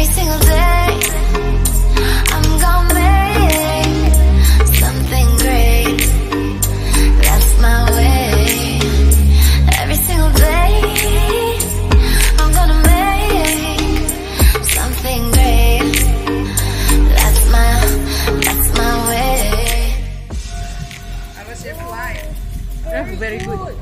every single day I'm gonna make something great That's my way Every single day I'm gonna make something great That's my, that's my way was very good. good.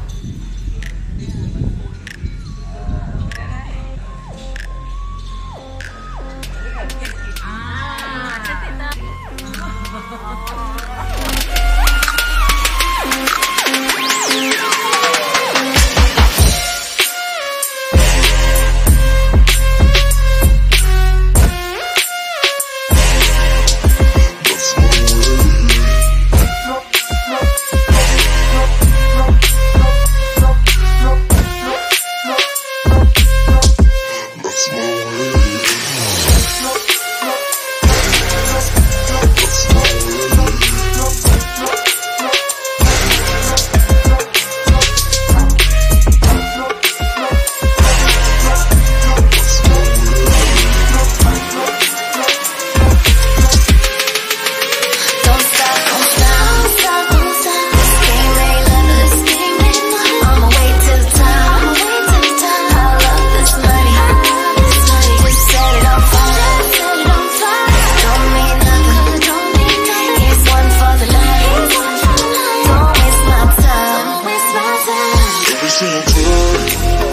feel good.